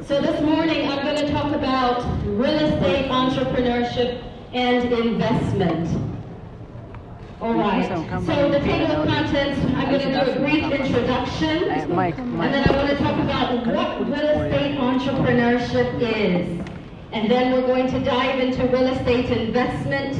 So this morning I'm going to talk about real estate entrepreneurship and investment. All right. So the table of contents, I'm going to do a brief introduction. And then I want to talk about what real estate entrepreneurship is. And then we're going to dive into real estate investment.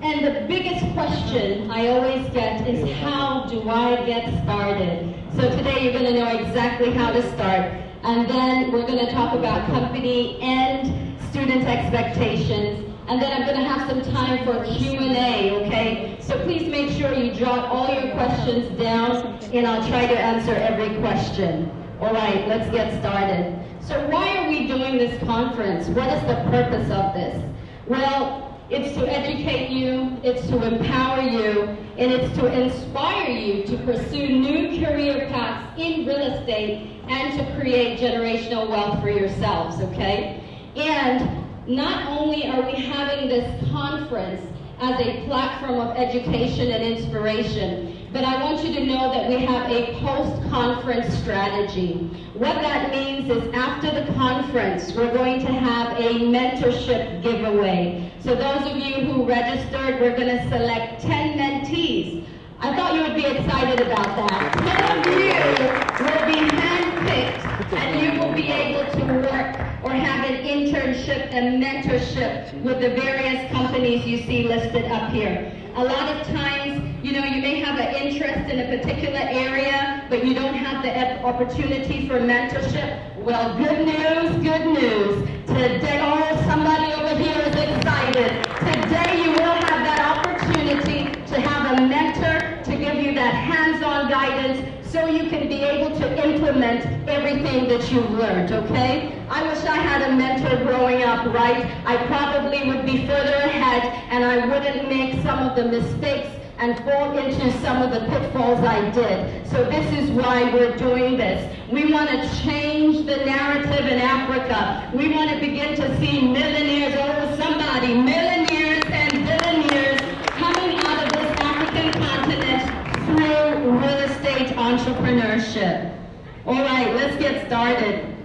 And the biggest question I always get is how do I get started? So today you're going to know exactly how to start. And then we're going to talk about company and student expectations. And then I'm going to have some time for Q&A, okay? So please make sure you jot all your questions down and I'll try to answer every question. All right, let's get started. So why are we doing this conference? What is the purpose of this? Well, it's to educate you, it's to empower you, and it's to inspire you to pursue new career paths in real estate and to create generational wealth for yourselves, okay? And not only are we having this conference as a platform of education and inspiration, but I want you to know that we have a post-conference strategy. What that means is after the conference, we're going to have a mentorship giveaway. So those of you who registered, we're going to select 10 mentees. I thought you would be excited about that. 10 of you will be handpicked and you will be able to work or have an internship and mentorship with the various companies you see listed up here. A lot of times, you know, you may have an interest in a particular area, but you don't have the opportunity for mentorship. Well, good news, good news. Today, oh, somebody over here is excited. Today you will have that opportunity to have a mentor to give you that hands-on guidance so you can be able to implement everything that you've learned, okay? I wish I had a mentor growing up, right? I probably would be further ahead and I wouldn't make some of the mistakes and fall into some of the pitfalls I did. So this is why we're doing this. We want to change the narrative in Africa. We want to begin to see millionaires, oh somebody, millionaires and billionaires coming out of this African continent through real estate entrepreneurship. All right, let's get started.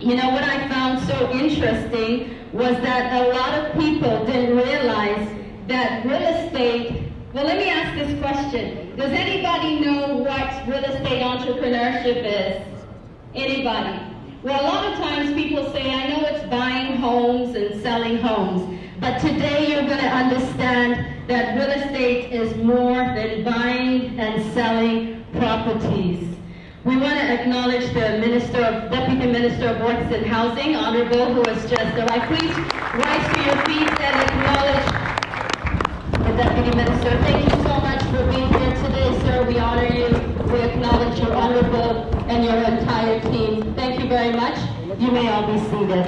You know what I found so interesting was that a lot of people didn't realize that real estate. Well, let me ask this question. Does anybody know what real estate entrepreneurship is? Anybody? Well, a lot of times people say, I know it's buying homes and selling homes. But today you're going to understand that real estate is more than buying and selling properties. We want to acknowledge the Minister of, Deputy Minister of Works and Housing, Honorable, who has just arrived. Please rise to your feet and acknowledge Deputy Minister. Thank you so much for being here today, sir. We honor you. We acknowledge your honorable and your entire team. Thank you very much. You may all be seated.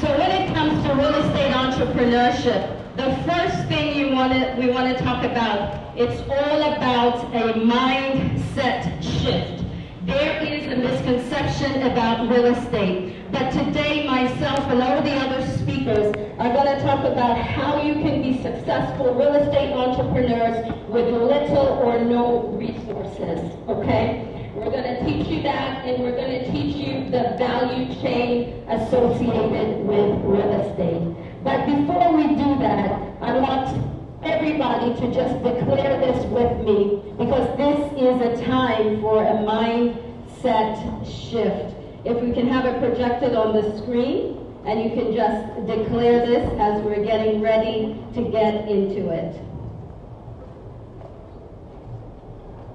So when it comes to real estate entrepreneurship, the first thing you want to we want to talk about, it's all about a mindset shift. There is a misconception about real estate. But today, myself and all the other speakers are going to talk about how you can be successful real estate entrepreneurs with little or no resources. Okay? We're going to teach you that, and we're going to teach you the value chain associated with real estate. But before we do that, I want everybody to just declare this with me because this is a time for a mindset shift. If we can have it projected on the screen and you can just declare this as we're getting ready to get into it.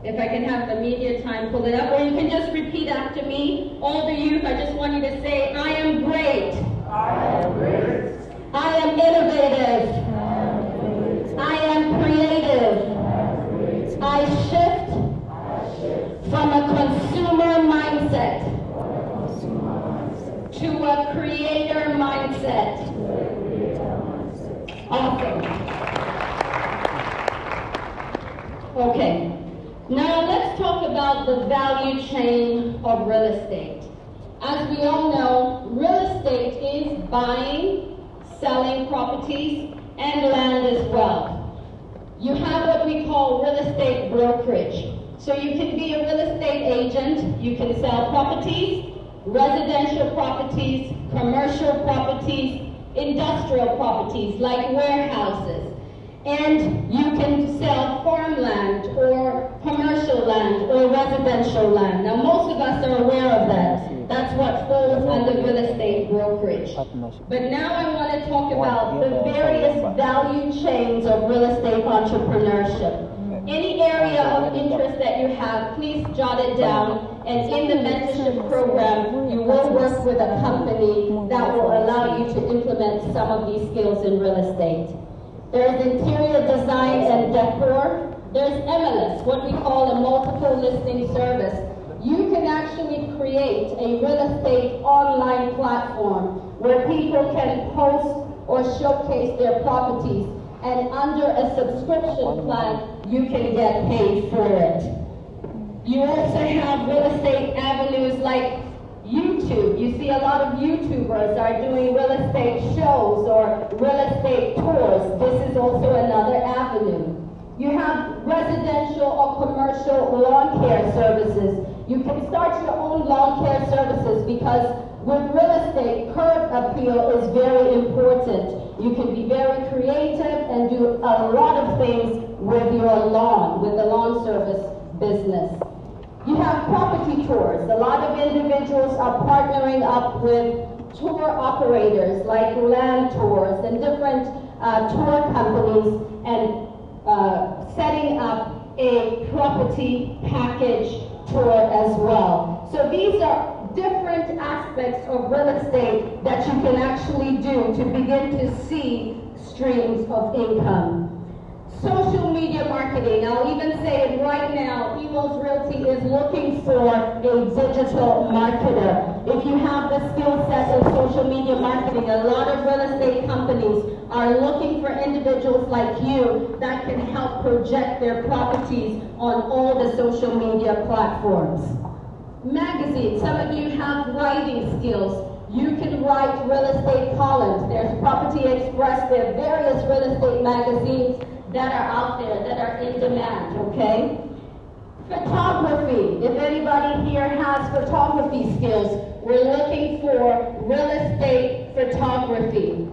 If I can have the media time pull it up, or you can just repeat after me. All the youth, I just want you to say, I am great. I am great. I am innovative. I am creative. I shift from a consumer mindset to a creator mindset. Awesome. Okay. Now let's talk about the value chain of real estate. As we all know, real estate is buying, selling properties, and land as well. You have what we call real estate brokerage. So you can be a real estate agent, you can sell properties, residential properties, commercial properties, industrial properties like warehouses. And you can sell farmland or commercial land or residential land. Now most of us are aware of that. That's what falls under real estate brokerage. But now I want to talk about the various value chains of real estate entrepreneurship. Any area of interest that you have, please jot it down. And in the mentorship program, you will work with a company that will allow you to implement some of these skills in real estate. There's interior design and decor. There's MLS, what we call a multiple listing service. You can actually create a real estate online platform where people can post or showcase their properties and under a subscription plan, you can get paid for it. You also have real estate avenues like YouTube. You see a lot of YouTubers are doing real estate shows or real estate tours. This is also another avenue. You have residential or commercial lawn care services. You can start your own lawn care services because with real estate, curb appeal is very important. You can be very creative and do a lot of things with your lawn, with the lawn service business. You have property tours. A lot of individuals are partnering up with tour operators like land tours and different uh, tour companies and uh, setting up a property package tour as well. So these are different aspects of real estate that you can actually do to begin to see streams of income. Social media marketing, I'll even say it right now, Emos Realty is looking for a digital marketer. If you have the skill set in social media marketing, a lot of real estate companies are looking for individuals like you that can help project their properties on all the social media platforms magazines. Some of you have writing skills. You can write real estate columns. There's Property Express. There are various real estate magazines that are out there that are in demand, okay? Photography. If anybody here has photography skills, we're looking for real estate photography.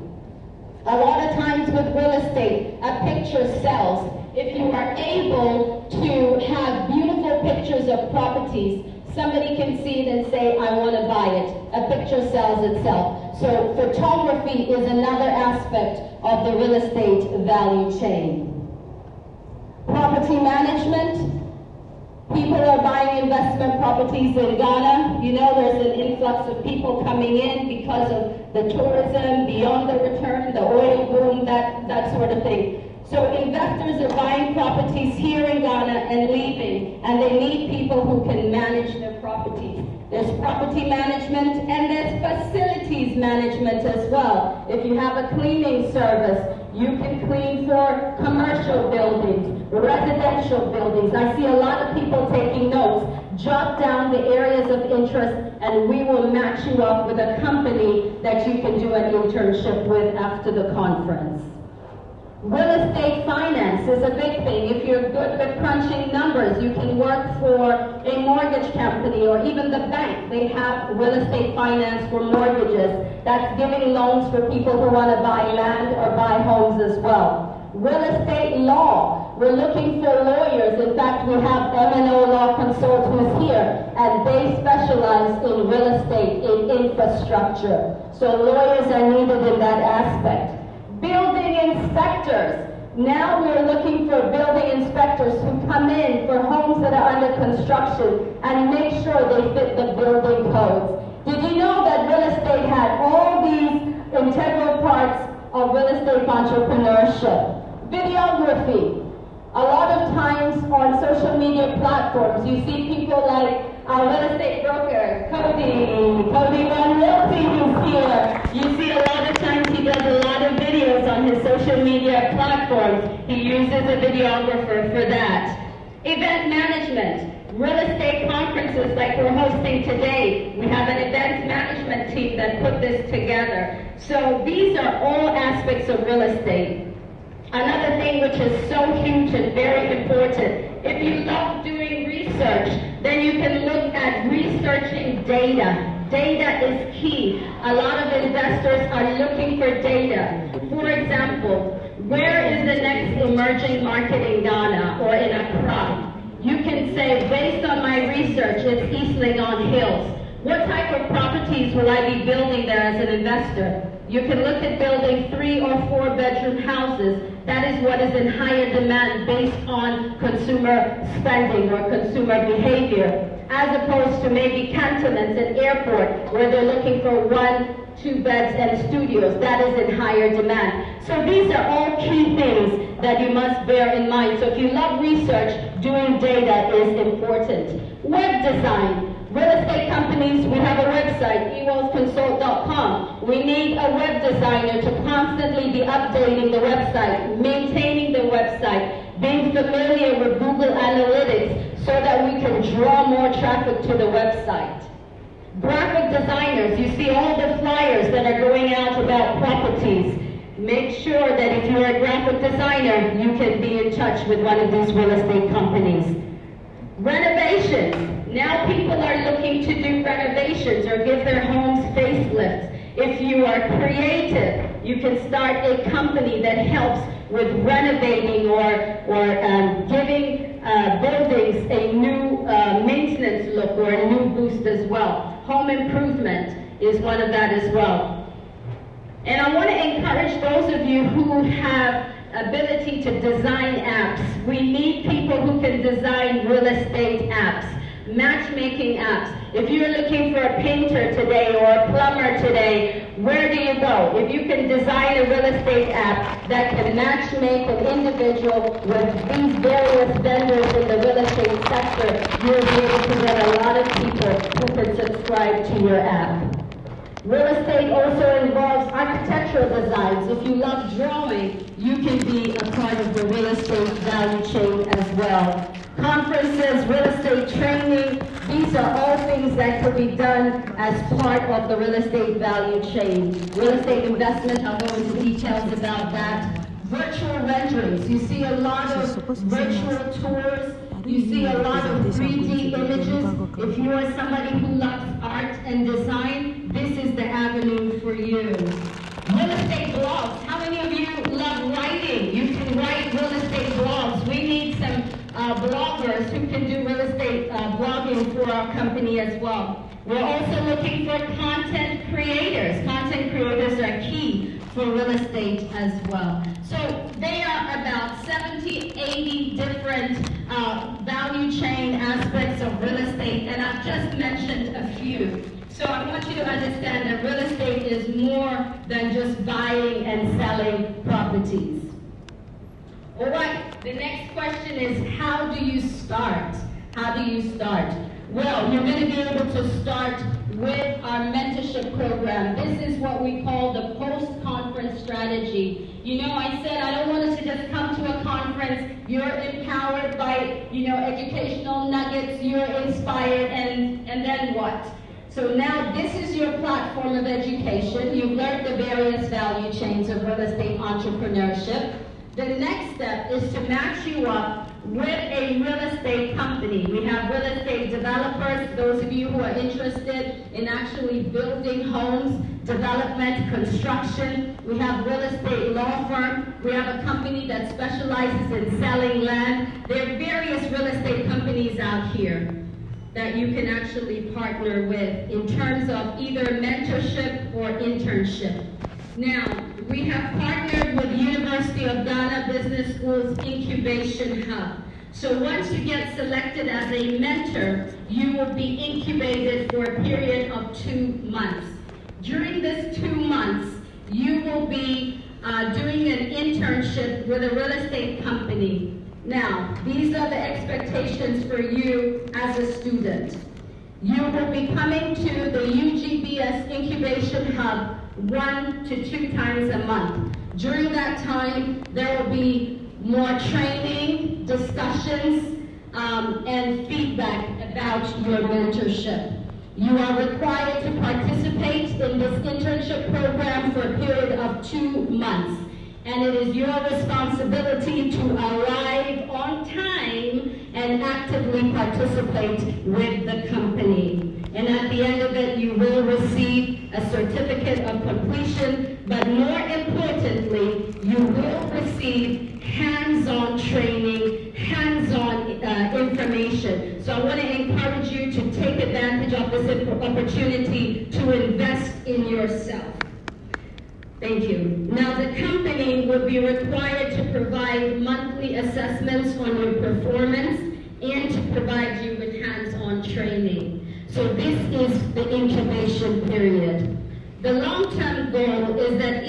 A lot of times with real estate, a picture sells. If you are able to have beautiful pictures of properties, Somebody can see it and say, I want to buy it. A picture sells itself. So photography is another aspect of the real estate value chain. Property management. People are buying investment properties in Ghana. You know there's an influx of people coming in because of the tourism, beyond the return, the oil boom, that, that sort of thing. So investors are buying properties here in Ghana and leaving, and they need people who can manage their properties. There's property management and there's facilities management as well. If you have a cleaning service, you can clean for commercial buildings, residential buildings. I see a lot of people taking notes. Jot down the areas of interest and we will match you up with a company that you can do an internship with after the conference. Real estate finance is a big thing. If you're good with crunching numbers, you can work for a mortgage company or even the bank. They have real estate finance for mortgages. That's giving loans for people who want to buy land or buy homes as well. Real estate law. We're looking for lawyers. In fact, we have M&O Law Consultants here, and they specialize in real estate, in infrastructure. So lawyers are needed in that aspect. Building inspectors. Now we're looking for building inspectors who come in for homes that are under construction and make sure they fit the building codes. Did you know that real estate had all these integral parts of real estate entrepreneurship? Videography. A lot of times on social media platforms, you see people like our real estate broker, Cody, Cody One Realty who's here. You see a lot of times he does a lot of videos on his social media platforms. He uses a videographer for that. Event management, real estate conferences like we're hosting today. We have an event management team that put this together. So these are all aspects of real estate. Another thing which is so huge and very important, if you love doing research, then you can look at researching data. Data is key. A lot of investors are looking for data. For example, where is the next emerging market in Ghana or in Accra? You can say, based on my research, it's East Legon Hills. What type of properties will I be building there as an investor? You can look at building three or four bedroom houses. That is what is in higher demand based on consumer spending or consumer behavior, as opposed to maybe cantonments and airport where they're looking for one, two beds and studios. That is in higher demand. So these are all key things that you must bear in mind. So if you love research, doing data is important. Web design. Real estate companies, we have a website, ewellsconsult.com. We need a web designer to constantly be updating the website, maintaining the website, being familiar with Google Analytics so that we can draw more traffic to the website. Graphic designers, you see all the flyers that are going out about properties. Make sure that if you're a graphic designer, you can be in touch with one of these real estate companies. Renovations. Now people are looking to do renovations or give their homes facelifts. If you are creative, you can start a company that helps with renovating or, or um, giving uh, buildings a new uh, maintenance look or a new boost as well. Home improvement is one of that as well. And I want to encourage those of you who have ability to design apps. We need people who can design real estate apps matchmaking apps. If you're looking for a painter today or a plumber today, where do you go? If you can design a real estate app that can matchmake an individual with these various vendors in the real estate sector, you'll be able to get a lot of people who can subscribe to your app. Real estate also involves architectural designs. If you love drawing, you can be a part of the real estate value chain as well. Conferences, real estate training, these are all things that could be done as part of the real estate value chain. Real estate investment, I'll go into details about that. Virtual renderings, you see a lot of virtual tours, you see a lot of 3D images. If you are somebody who loves art and design, this is the avenue for you. Real estate blogs. How many of you love writing? You can write real estate blogs. We need some uh, bloggers who can do real estate uh, blogging for our company as well. We're also looking for content creators. Content creators are key for real estate as well. So they are about 70, 80 different uh, value chain aspects of real estate, and I've just mentioned a few. So I want you to understand that real estate is more than just buying and selling properties. All right, the next question is how do you start? How do you start? Well, you're going to be able to start with our mentorship program. This is what we call the post-conference strategy. You know, I said I don't want us to just come to a conference, you're empowered by, you know, educational nuggets, you're inspired, and, and then what? So now this is your platform of education. You've learned the various value chains of real estate entrepreneurship. The next step is to match you up with a real estate company. We have real estate developers, those of you who are interested in actually building homes, development, construction. We have real estate law firm. We have a company that specializes in selling land. There are various real estate companies out here that you can actually partner with in terms of either mentorship or internship. Now, we have partnered with University of Ghana Business School's Incubation Hub. So once you get selected as a mentor, you will be incubated for a period of two months. During this two months, you will be uh, doing an internship with a real estate company. Now, these are the expectations for you as a student. You will be coming to the UGBS Incubation Hub one to two times a month. During that time, there will be more training, discussions, um, and feedback about your mentorship. You are required to participate in this internship program for a period of two months. And it is your responsibility to arrive on time and actively participate with the company. And at the end of it, you will receive a certificate of completion, but more importantly, you will receive hands-on training, hands-on uh, information. So I want to encourage you to take advantage of this opportunity to invest in yourself. Thank you. Now the company will be required to provide monthly assessments on your performance and to provide you with hands-on training. So this is the incubation period. The long-term goal is that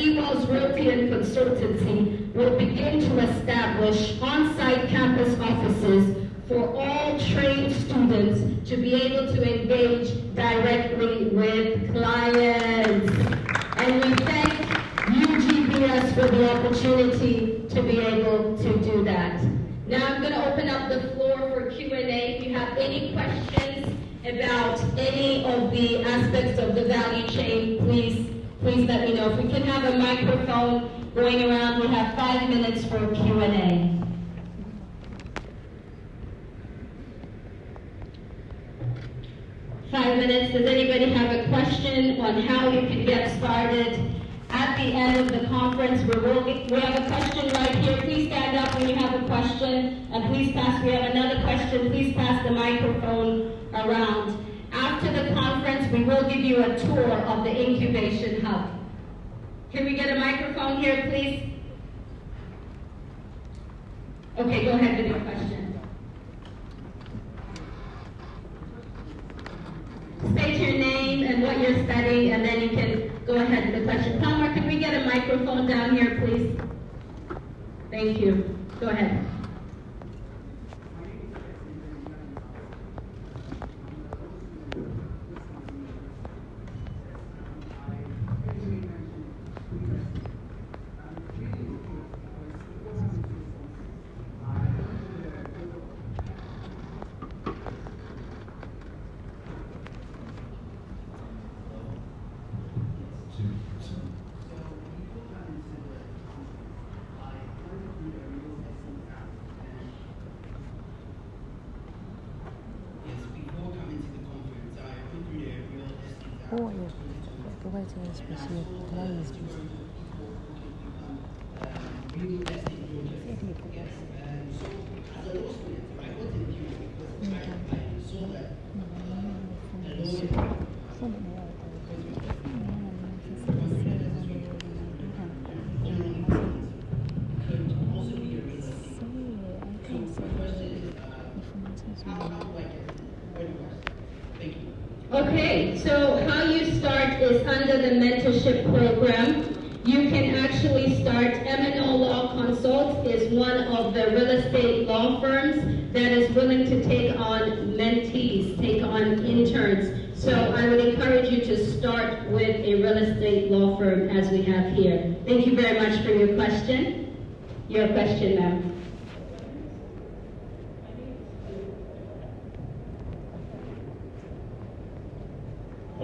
Realty and Consultancy will begin to establish on-site campus offices for all trained students to be able to engage directly with clients. And we thank UGBS for the opportunity to be able to do that. Now I'm going to open up the floor for Q&A. If you have any questions about any of the aspects of the value chain, please, please let me know. If we can have a microphone going around, we have five minutes for Q&A. Five minutes. Does anybody have a question on how you can get started? At the end of the conference, we will get, we have a question right here. Please stand up when you have a question, and please pass. We have another question. Please pass the microphone around. After the conference, we will give you a tour of the incubation hub. Can we get a microphone here, please? Okay, go ahead with your question. State your name and what you're studying, and then you can go ahead with the question. Palmer, can we get a microphone down here, please? Thank you. Go ahead. How you start is under the mentorship program. You can actually start, M&O Law Consults is one of the real estate law firms that is willing to take on mentees, take on interns. So I would encourage you to start with a real estate law firm as we have here. Thank you very much for your question. Your question, ma'am.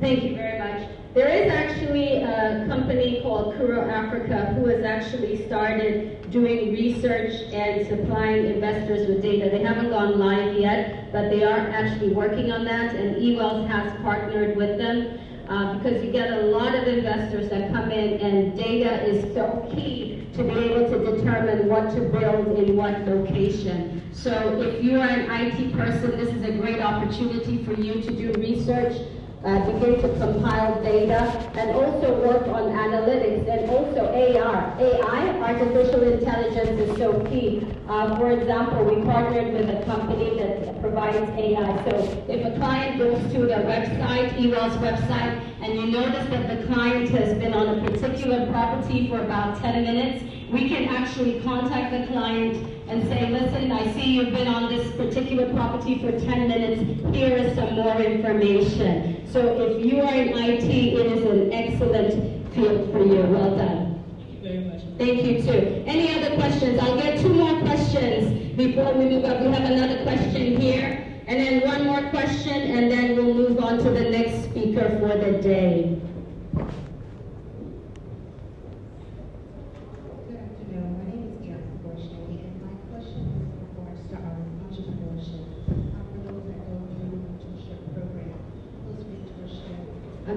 Thank you very much. There is actually a company called Kuro Africa who has actually started doing research and supplying investors with data. They haven't gone live yet, but they are actually working on that, and E.Wells has partnered with them uh, because you get a lot of investors that come in, and data is so key to be able to determine what to build in what location. So if you are an IT person, this is a great opportunity for you to do research uh, begin to compile data, and also work on analytics and also AR. AI, artificial intelligence, is so key. Uh, for example, we partnered with a company that provides AI. So if a client goes to the website, eWell's website, and you notice that the client has been on a particular property for about 10 minutes, we can actually contact the client and say, listen, I see you've been on this particular property for 10 minutes. Here is some more information. So if you are in IT, it is an excellent field for you. Well done. Thank you very much. Thank you too. Any other questions? I'll get two more questions before we move up. We have another question here. And then one more question, and then we'll move on to the next speaker for the day.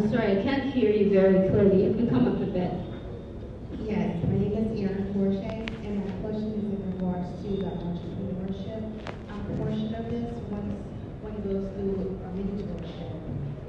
I'm sorry, I can't hear you very clearly. You can come up a bit. Yes, my name is Erin Forche, and my question is in regards to the entrepreneurship um, portion of this. Once one goes through a mentorship,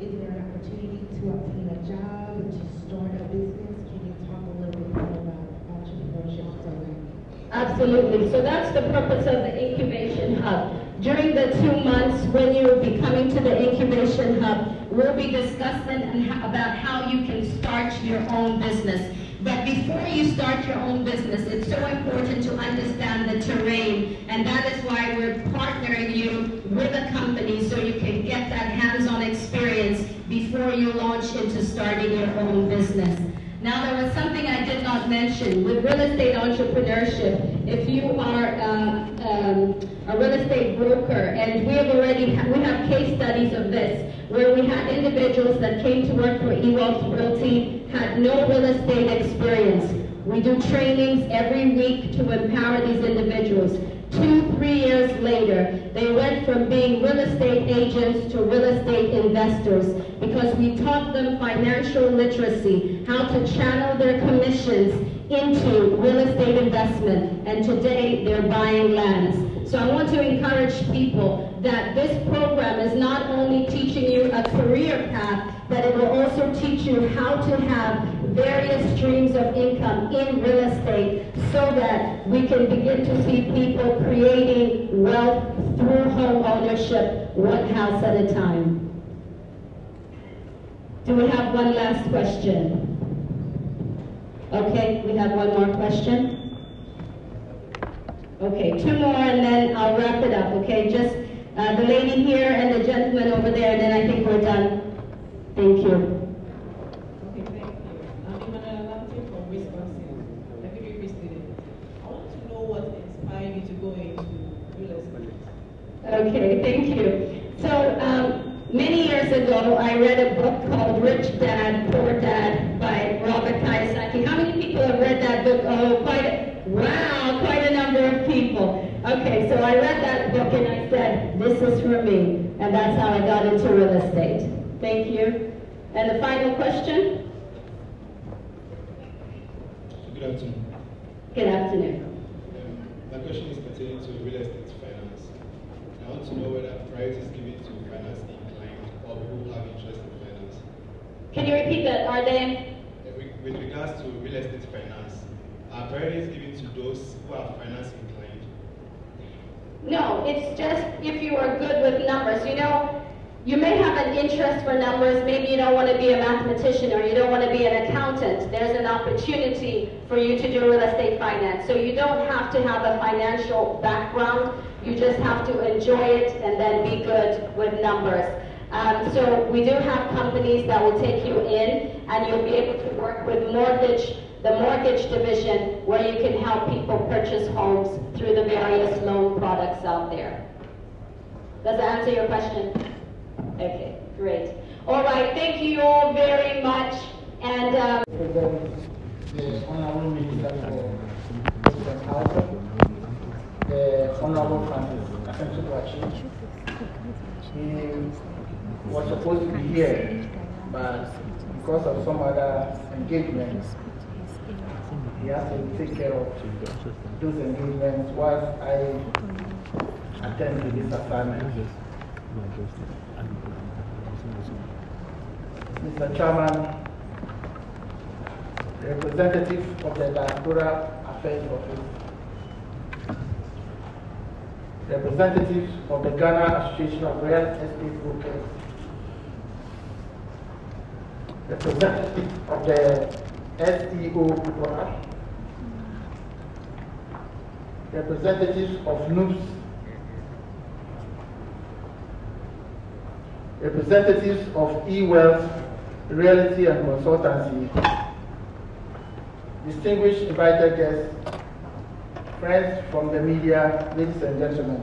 is there an opportunity to obtain a job or to start a business? Can you talk a little bit more about entrepreneurship program? Absolutely. So that's the purpose of the incubation hub. During the two months when you will be coming to the incubation hub, we'll be discussing about how you can start your own business. But before you start your own business, it's so important to understand the terrain, and that is why we're partnering you with a company so you can get that hands-on experience before you launch into starting your own business. Now, there was something I did not mention. With real estate entrepreneurship, if you are uh, um, a real estate broker, and we have already, we have case studies of this, where we had individuals that came to work for E.Wells Realty, had no real estate experience. We do trainings every week to empower these individuals. Two, three years later, they went from being real estate agents to real estate investors because we taught them financial literacy, how to channel their commissions into real estate investment, and today they're buying lands. So I want to encourage people that this program is not only teaching you a career path, but it will also teach you how to have various streams of income in real estate so that we can begin to see people creating wealth through home ownership, one house at a time. Do we have one last question? Okay, we have one more question. Okay, two more and then I'll wrap it up, okay? Just uh, the lady here and the gentleman over there, and then I think we're done. Thank you. Okay, thank you. I think we see it. I want to know what inspired me to go into. Okay, thank you. So um, many years ago, I read a book called Rich Dad, Poor Dad by Robert Kiyosaki. How many people have read that book? Oh, quite a, wow, quite a number of people. Okay, so I read that book and I said, this is for me. And that's how I got into real estate. Thank you. And the final question? Good afternoon. Good afternoon. Um, my question is pertaining to real estate finance. I want to know whether priority is given to finance inclined or people who have interest in finance. Can you repeat that? Are they? With regards to real estate finance, are priority given to those who are finance inclined? No, it's just if you are good with numbers. You know, you may have an interest for numbers. Maybe you don't want to be a mathematician or you don't want to be an accountant. There's an opportunity for you to do real estate finance. So you don't have to have a financial background. You just have to enjoy it and then be good with numbers. Um, so we do have companies that will take you in and you'll be able to work with mortgage, the mortgage division where you can help people purchase homes through the various loan products out there. Does that answer your question? Okay, great. All right, thank you all very much. And um. He was supposed to be here, but because of some other engagements, he has to take care of those engagements whilst I attend to this assignment. Mr. Chairman, representative of the Diaspora Affairs Office, representatives of the Ghana Association of Real Estate Brokers, representative of the SEO Forum, representatives of NUGS, representatives of E.Wells Realty and Consultancy, distinguished invited guests, friends from the media, ladies and gentlemen.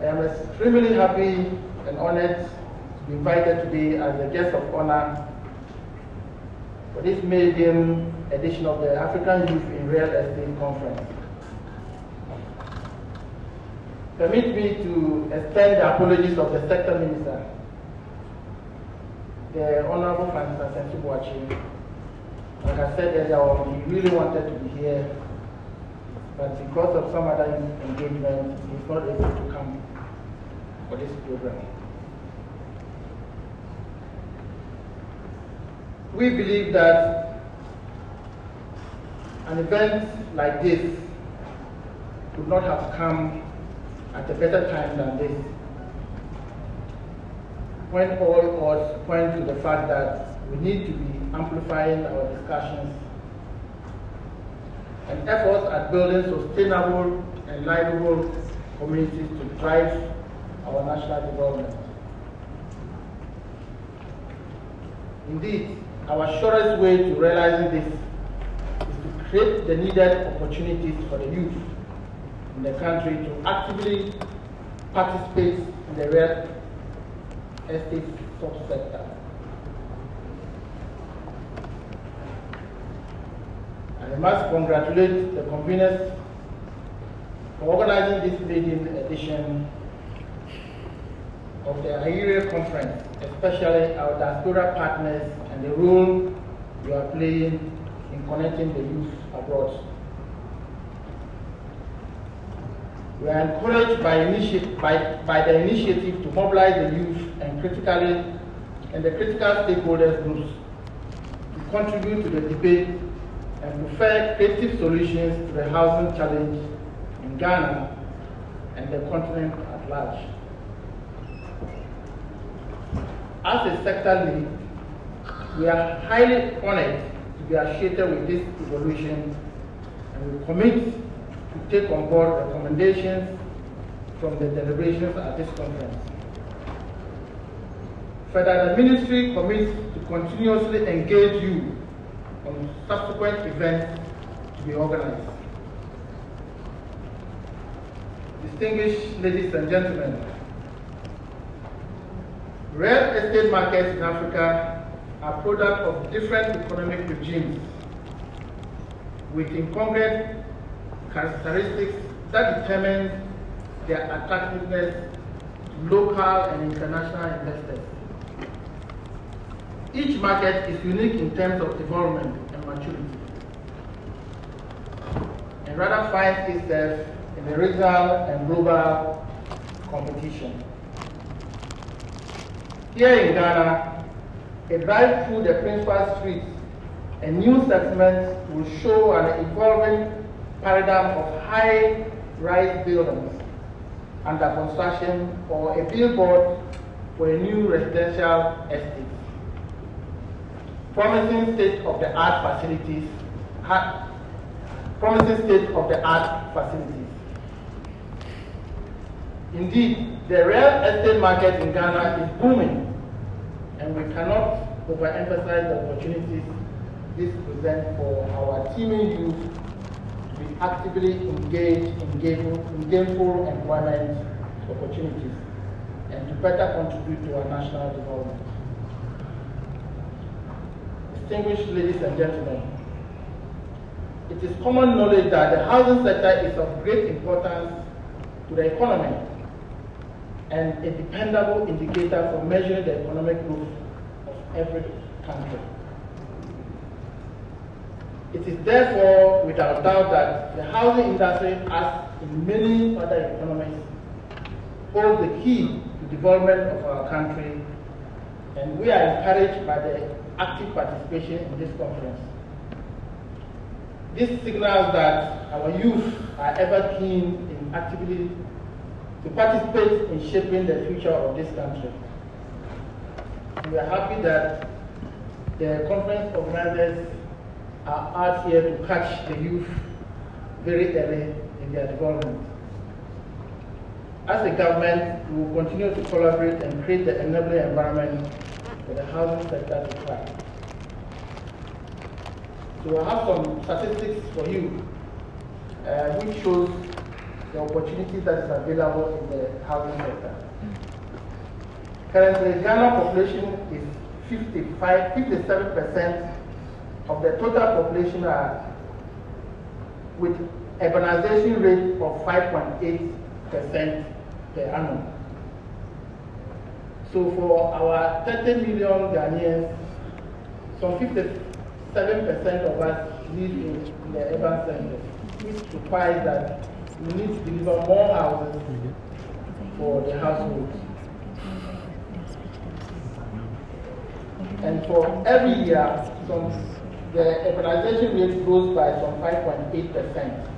I am extremely happy and honored to be invited today as a guest of honor for this maiden edition of the African Youth in Real Estate Conference. Permit me to extend the apologies of the sector minister, the Honorable Francis Asante Like I said earlier he really wanted to be here, but because of some other engagement, he's not able to come for this program. We believe that an event like this could not have come at a better time than this. When all odds point to the fact that we need to be amplifying our discussions and efforts at building sustainable and livable communities to drive our national development. Indeed, our surest way to realizing this is to create the needed opportunities for the youth in the country to actively participate in the real estate subsector. I must congratulate the conveners for organizing this meeting edition of the AIRE conference, especially our diaspora partners and the role you are playing in connecting the youth abroad. We are encouraged by, by, by the initiative to mobilize the youth and critically and the critical stakeholders groups to contribute to the debate and prefer creative solutions to the housing challenge in Ghana and the continent at large. As a sector lead, we are highly honored to be associated with this evolution and we commit to take on board recommendations from the deliberations at this conference. Further, the ministry commits to continuously engage you on subsequent events to be organized. Distinguished ladies and gentlemen, real estate markets in Africa are product of different economic regimes with incongruent characteristics that determine their attractiveness to local and international investors. Each market is unique in terms of development and maturity, and rather finds itself in a regional and global competition. Here in Ghana, a drive through the principal streets and new settlements will show an evolving paradigm of high-rise buildings under construction or a billboard for a new residential estate. Promising state-of-the-art facilities, promising state-of-the-art facilities. Indeed, the real estate market in Ghana is booming, and we cannot overemphasize the opportunities this presents for our teeming youth to be actively engaged in gainful, in gainful employment opportunities and to better contribute to our national development. Distinguished ladies and gentlemen, it is common knowledge that the housing sector is of great importance to the economy and a dependable indicator for measuring the economic growth every country. It is therefore without doubt that the housing industry, as in many other economies, holds the key to development of our country, and we are encouraged by the active participation in this conference. This signals that our youth are ever keen in actively to participate in shaping the future of this country. We are happy that the conference organizers are out here to catch the youth very early in their development. As a government, we will continue to collaborate and create the enabling environment for the housing sector to thrive. So I have some statistics for you, uh, which shows the opportunities that is available in the housing sector. Currently, Ghana population is 55, 57% of the total population are with urbanization rate of 5.8% per annum. So for our 30 million Ghanaians, some 57% of us live in, the urban centers, which requires that we need to deliver more houses mm-hmm. for the households. And for every year, some, the urbanization rate grows by some 5.8%.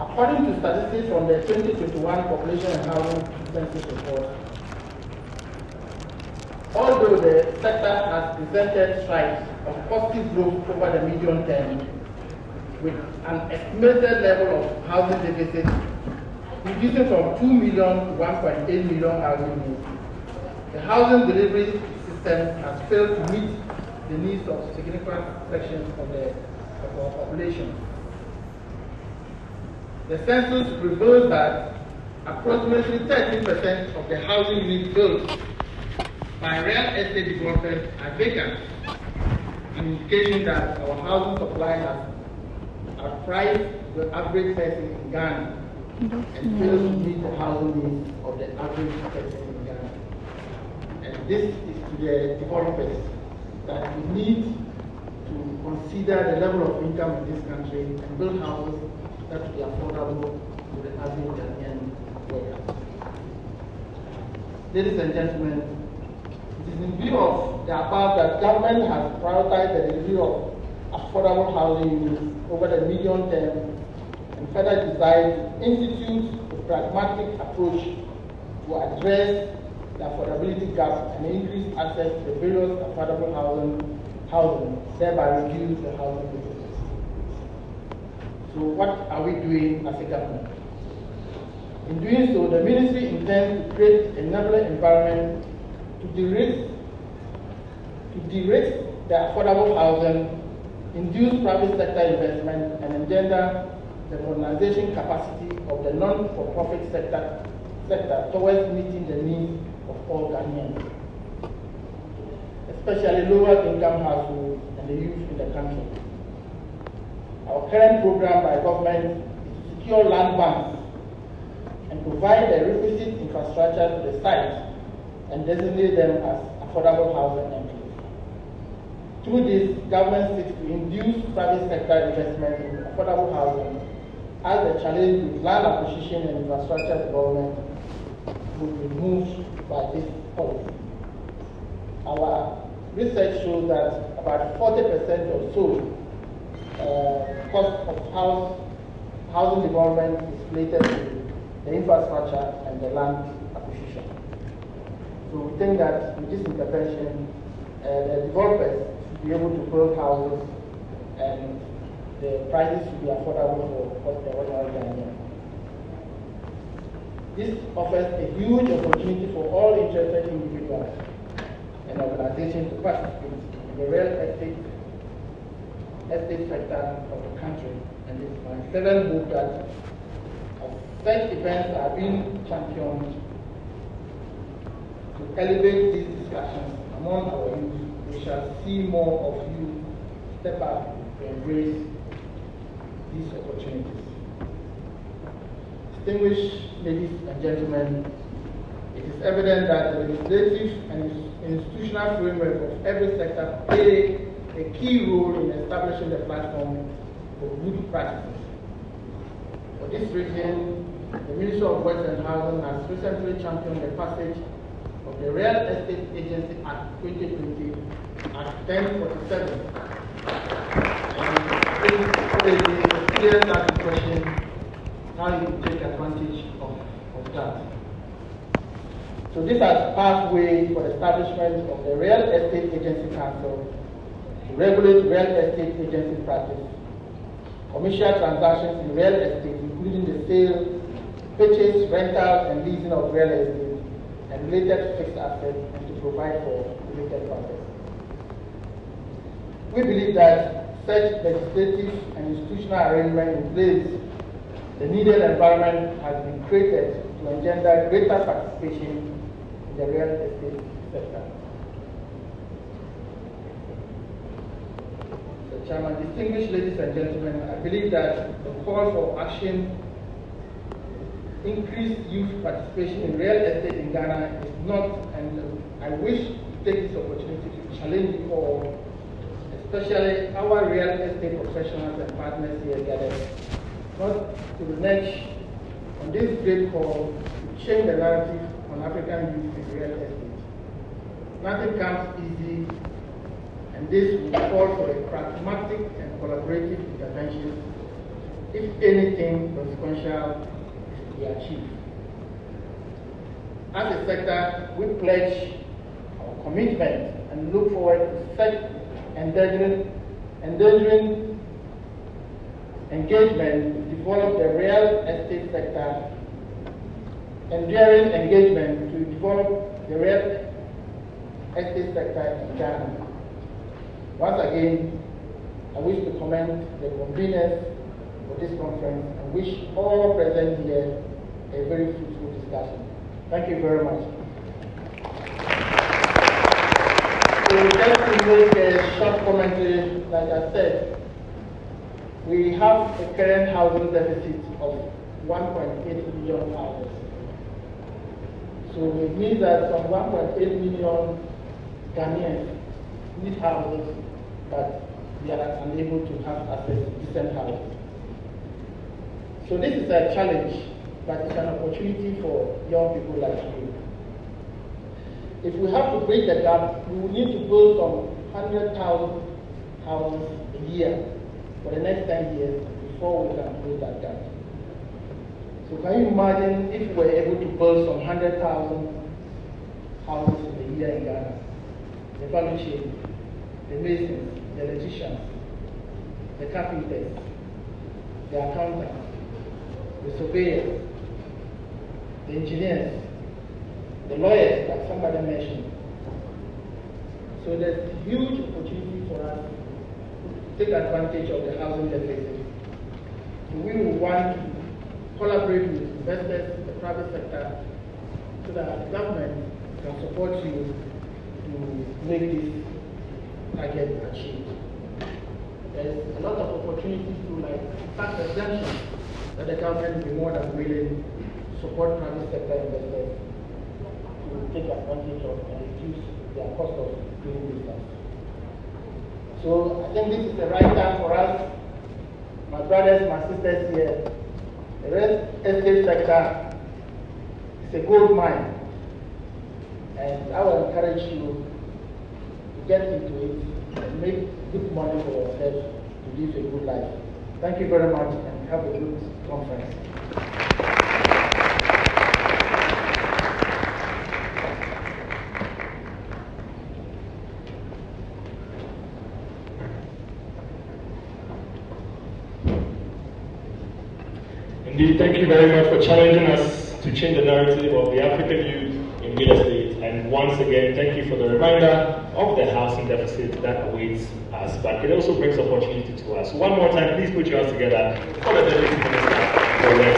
According to statistics from the 2021 Population and Housing Census Report, although the sector has presented strides of positive growth over the medium term, with an estimated level of housing deficit reducing from 2 million to 1.8 million housing. The housing delivery system has failed to meet the needs of significant sections of, the, of our population. The census reveals that approximately 13% of the housing units built by real estate developers are vacant, an indication that our housing supply has outpriced the average person in Ghana and to meet the housing needs of the average person in Ghana. And this is to the developers that we need to consider the level of income in this country and build houses that will be affordable to the average Ghanaian. Ladies and gentlemen, it is in view of the above that government has prioritized the delivery of affordable housing units over the medium term and further designed institute a pragmatic approach to address the affordability gap and increase access to the various affordable housing, housing thereby reduce the housing deficit. So what are we doing as a government? In doing so, the ministry intends to create an enabling environment to de-risk to de-risk the affordable housing, induce private sector investment, and engender the modernization capacity of the non-for-profit sector, sector towards meeting the needs of all Ghanaians, especially lower income households and the youth in the country. Our current program by government is to secure land banks and provide the requisite infrastructure to the sites and designate them as affordable housing enclaves. Through this, government seeks to induce private sector investment in affordable housing as the challenge with land acquisition and infrastructure development will be moved by this policy. Our research shows that about 40% or so uh, cost of house, housing development is related to the infrastructure and the land acquisition. So we think that with this intervention, uh, the developers should be able to build houses and the prices should be affordable for the ordinary Ghanaian. This offers a huge opportunity for all interested individuals and organizations to participate in the real estate estate sector of the country. And it's my fervent hope that such events are being championed to elevate these discussions among our youth, we shall see more of you step up to embrace these opportunities. Distinguished ladies and gentlemen, it is evident that the legislative and institutional framework of every sector play a key role in establishing the platform for good practices. For this reason, the Ministry of Works and Housing has recently championed the passage of the Real Estate Agency Act 2020 Act 1047. And clear question how you take advantage of, of that. So this has paved way for the establishment of the Real Estate Agency Council to regulate real estate agency practice, commercial transactions in real estate, including the sale, purchase, rental, and leasing of real estate and related fixed assets, and to provide for related purposes. We believe that such legislative and institutional arrangement in place, the needed environment has been created to engender greater participation in the real estate sector. Chairman, distinguished ladies and gentlemen, I believe that the call for action, increased youth participation in real estate in Ghana is not, and I wish to take this opportunity to challenge you all, especially our real estate professionals and partners here gathered, not to renege on this great call to change the narrative on African youth in real estate. Nothing comes easy and this will call for a pragmatic and collaborative intervention if anything consequential is to be achieved. As a sector, we pledge our commitment and look forward to such endangering, endangering engagement to develop the real estate sector, enduring engagement to develop the real estate sector in Ghana. Once again, I wish to commend the conveners for this conference and wish all present here a very fruitful discussion. Thank you very much. So just to make a short commentary, like I said, we have a current housing deficit of 1.8 million houses. So it means that some 1.8 million Ghanaians need houses but they are unable to have access to decent housing. So this is a challenge, but it's an opportunity for young people like you. If we have to bridge the gap, we will need to build some 100,000 houses a year for the next 10 years before we can close that gap. So can you imagine if we were able to build some 100,000 houses a year in Ghana? The chain the masons, the electricians, the carpenters, the accountants, the surveyors, the engineers, the lawyers, like somebody mentioned. So there's huge opportunity for us to take advantage of the housing deficit. We will want to collaborate with investors, the private sector, so that the government can support you to make this target achieved. There's a lot of opportunities to like tax exemption that the government will be more than willing to support private sector investors to take advantage of and reduce their cost of doing business. So I think this is the right time for us, my brothers, my sisters here, the real estate sector is a gold mine. And I will encourage you to get into it and make good money for yourself to live a good life. Thank you very much and have a good conference. Indeed, thank you very much for challenging us to change the narrative of the African youth in real estate. And once again, thank you for the reminder of the housing deficit that awaits us. But it also brings opportunity to us. One more time, please put your hands together for the Deputy Minister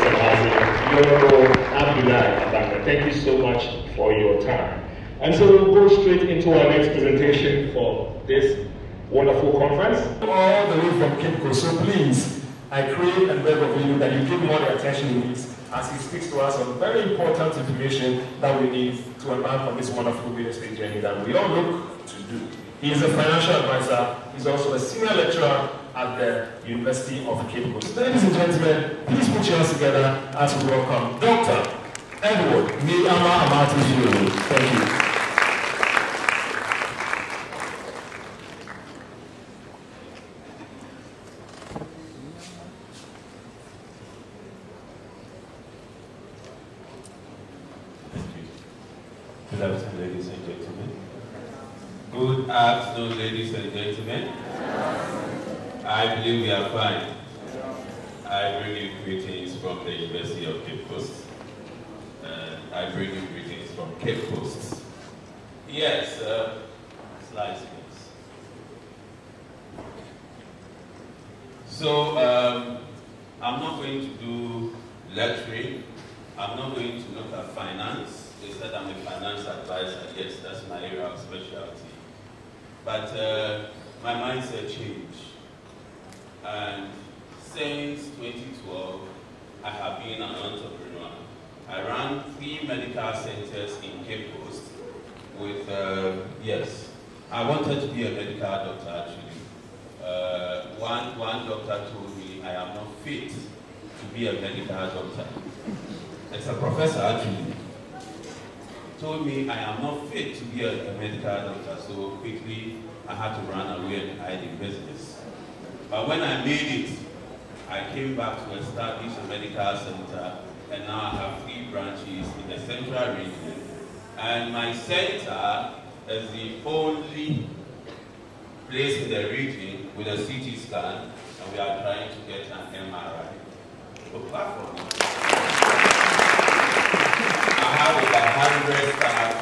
for Housing, Honorable Abdulai Abanga. Thank you so much for your time. And so we'll go straight into our next presentation for this wonderful conference. All the way from Cape Coast, so please I pray and beg of you that you give more the attention to this as he speaks to us on very important information that we need to embark on this wonderful real estate journey that we all look to do. He is a financial advisor. He's also a senior lecturer at the University of Cape Coast. Ladies and gentlemen, please put your hands together as we welcome Dr. Edward Miyama Amati Thank you. Good afternoon, ladies and gentlemen. Good afternoon, ladies and gentlemen. I believe we are fine. I bring you greetings from the University of Cape Coast. And I bring you greetings from Cape Coast. Yes, uh, slides, please. So, um, I'm not going to do lecturing. I'm not going to look at finance. They said I'm a finance advisor. Yes, that's my area of specialty. But uh, my mindset changed. And since 2012, I have been an entrepreneur. I ran three medical centers in Cape Coast with, uh, yes, I wanted to be a medical doctor actually. Uh, one, one doctor told me I am not fit to be a medical doctor. It's a professor actually told me I am not fit to be a, a, medical doctor, so quickly I had to run away and hide in business. But when I made it, I came back to establish a medical center, and now I have three branches in the central region. And my center is the only place in the region with a CT scan, and we are trying to get an MRI. So clap I have about 100 staff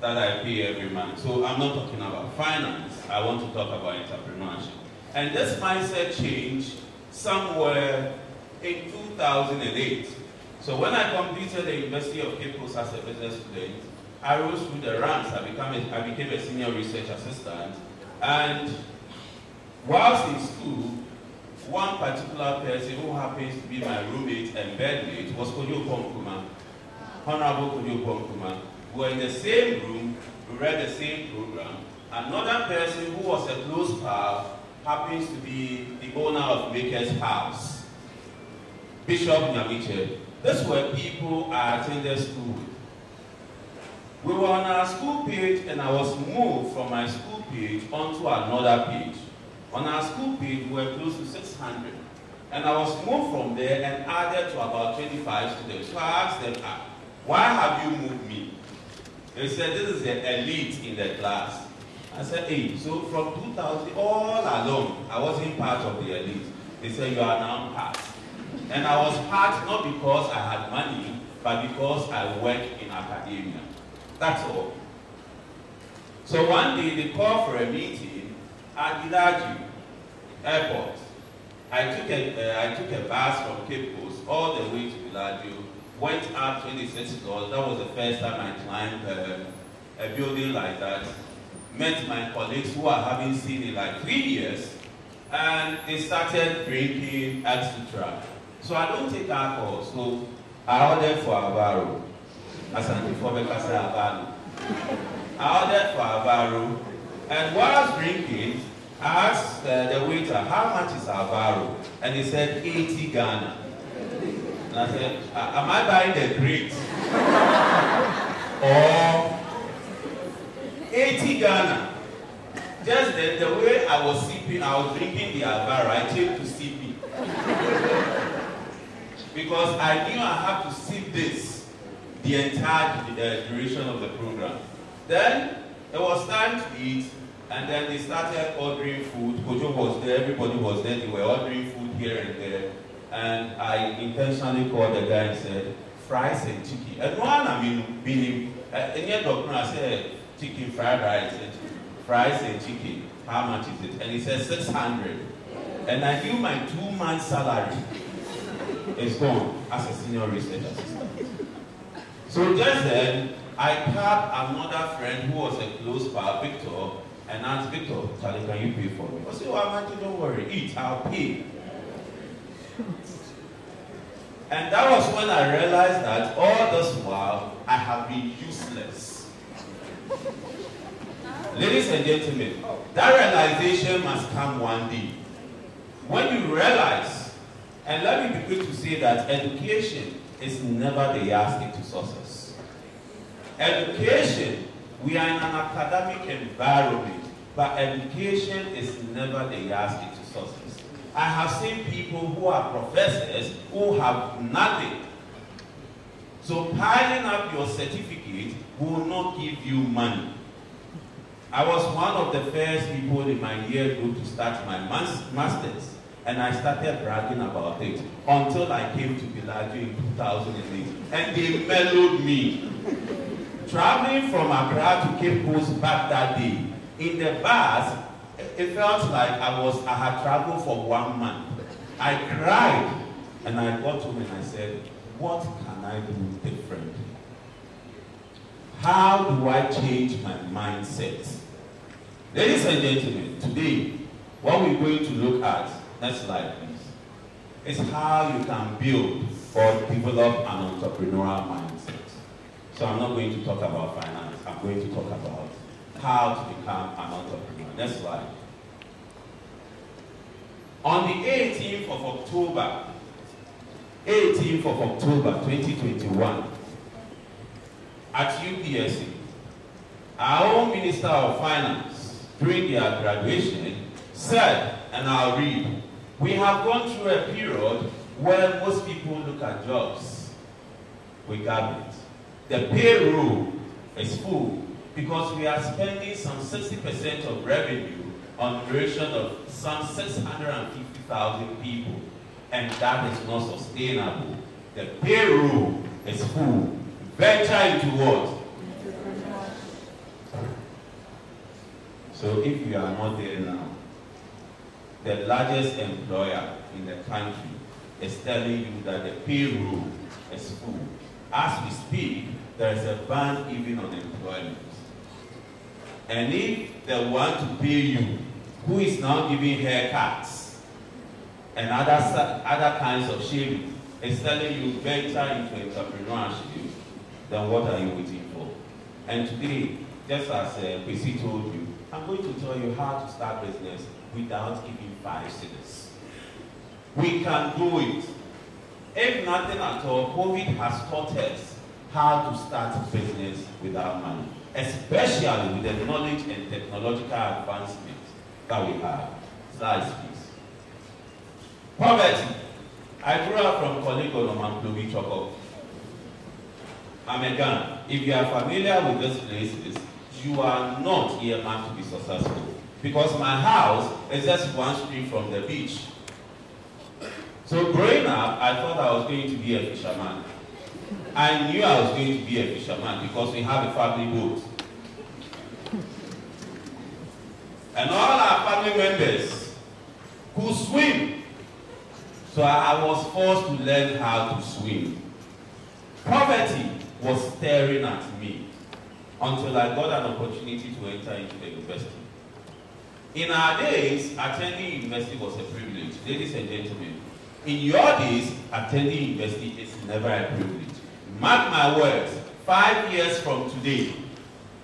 that I pay every month. So I'm not talking about finance. I want to talk about entrepreneurship. And this mindset changed somewhere in 2008. So when I completed the University of Cape Coast as a business student, I rose through the ranks. I, became a, senior research assistant. And whilst in school, one particular person who happens to be my roommate and bedmate was Kojo Oppong Nkrumah, Honorable Kojo Oppong Nkrumah. We were in the same room, we read the same program. Another person who was a close pal happens to be the owner of Maker's House, Bishop Nyamiche. These were people I attended school with. We were on our school page and I was moved from my school page onto another page. On our school page, we were close to 600. And I was moved from there and added to about 25 students. So I asked them, ah, why have you moved me? They said, this is the elite in the class. I said, hey, so from 2000, all along, I wasn't part of the elite. They said, you are now part. And I was part not because I had money, but because I work in academia. That's all. So one day they called for a meeting at Gidaju Airport. I took a, uh, I took a bus from Cape Coast all the way to Bellagio, went up 26 floors. That was the first time I climbed uh, a building like that. Met my colleagues who I haven't seen in like three years, and they started drinking, etc. So I don't take alcohol, so I ordered for Alvaro. As an before Alvaro. I ordered for Alvaro, and while I was drinking, I asked uh, the waiter, how much is barrel? And he said, 80 Ghana. And I said, am I buying the crate? or 80 Ghana. Just the, the way I was sipping, I was drinking the Alvaro, I changed to sipping. because I knew I had to sip this the entire uh, duration of the program. Then it was time to eat, and then they started ordering food. Kojo was there, everybody was there. They were ordering food here and there. And I intentionally called the guy and said, fries and chicken. And one, I mean, meaning, and yet doctor, I said, chicken fried rice, and fries and chicken. How much is it? And he said, 600. And I knew my two months salary is gone as a senior research assistant. So just then, I tapped another friend who was a close pal, Victor, and asked Victor, Charlie, can you pay for me? I said, oh, well, Auntie, don't worry, eat, I'll pay. And that was when I realized that all this while I have been useless. Ladies and gentlemen, that realization must come one day. When you realize, and let me be quick to say that education is never the yardstick to success. Education, we are in an academic environment, but education is never the yardstick to success. I have seen people who are professors who have nothing. So piling up your certificate will not give you money. I was one of the first people in my year group to start my master's. And I started bragging about it until I came to Bellagio in 2008. And they mellowed me. Traveling from Accra to Cape Coast back that day, in the bus, it felt like I was I had traveled for one month. I cried and I got home and I said, what can I do differently? How do I change my mindset? Ladies and gentlemen, today, what we're going to look at Next slide, please. is how you can build or develop an entrepreneurial mindset. So I'm not going to talk about finance. I'm going to talk about how to become an entrepreneur. Next slide. On the 18th of October, 18th of October 2021, at UPSC, our own Minister of Finance, during their graduation, said, and I'll read, we have gone through a period where most people look at jobs with government. The payroll is full because we are spending some 60% of revenue on the duration of some 650,000 people, and that is not sustainable. The payroll is full. Venture into what? So if you are not there now, the largest employer in the country is telling you that the payroll is full. As we speak, there is a ban even on employment. And if they want to pay you, who is now giving haircuts and other, other kinds of shaving, is telling you venture into entrepreneurship, then what are you waiting for? And today, just as uh, Kwesi told you, I'm going to tell you how to start business without giving five cedis. We can do it. If nothing at all, COVID has taught us how to start a business without money, especially with the knowledge and technological advancements that we have. Slides, please. Poverty. I grew up from Korle Gonno Mamprobi Chorkor. I'm a. If you are familiar with these places, you are not here meant to be successful. Because my house is just one street from the beach. So growing up, I thought I was going to be a fisherman. I knew I was going to be a fisherman because we have a family boat. And all our family members could swim. So I was forced to learn how to swim. Poverty was staring at me until I got an opportunity to enter into the university. In our days, attending university was a privilege. Ladies and gentlemen, in your days, attending university is never a privilege. Mark my words, five years from today,